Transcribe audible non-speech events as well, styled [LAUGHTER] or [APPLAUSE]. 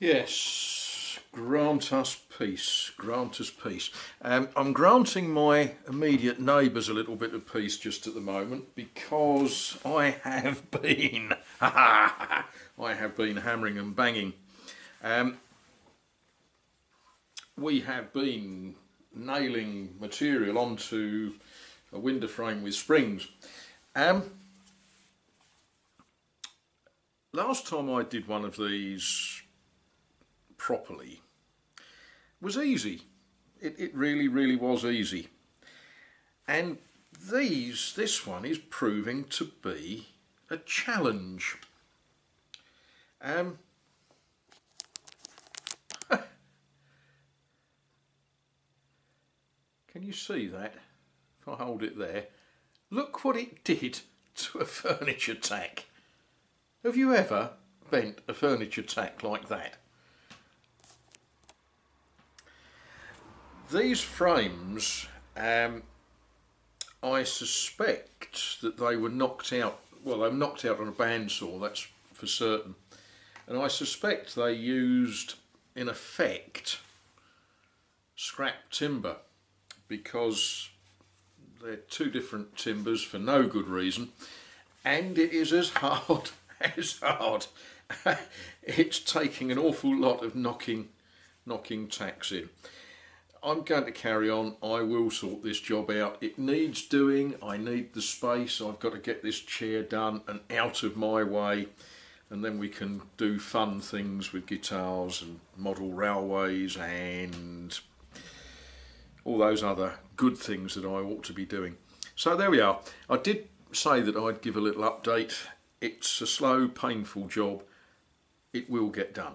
Yes, grant us peace, grant us peace. Um, I'm granting my immediate neighbours a little bit of peace just at the moment because I have [LAUGHS] been, I have been hammering and banging. Um, we have been nailing material onto a window frame with springs. Um, last time I did one of these properly was easy. It, it really, really was easy. And these, this one is proving to be a challenge. Um, [LAUGHS] can you see that? If I hold it there, look what it did to a [LAUGHS] furniture tack. Have you ever bent a furniture tack like that? These frames, um, I suspect that they were knocked out, well they were knocked out on a bandsaw, that's for certain. And I suspect they used, in effect, scrap timber because they're two different timbers for no good reason and it is as hard [LAUGHS] as hard. [LAUGHS] it's taking an awful lot of knocking knocking tacks in. I'm going to carry on. I will sort this job out. It needs doing. I need the space. I've got to get this chair done and out of my way. And then we can do fun things with guitars and model railways and all those other good things that I ought to be doing. So there we are. I did say that I'd give a little update. It's a slow, painful job. It will get done.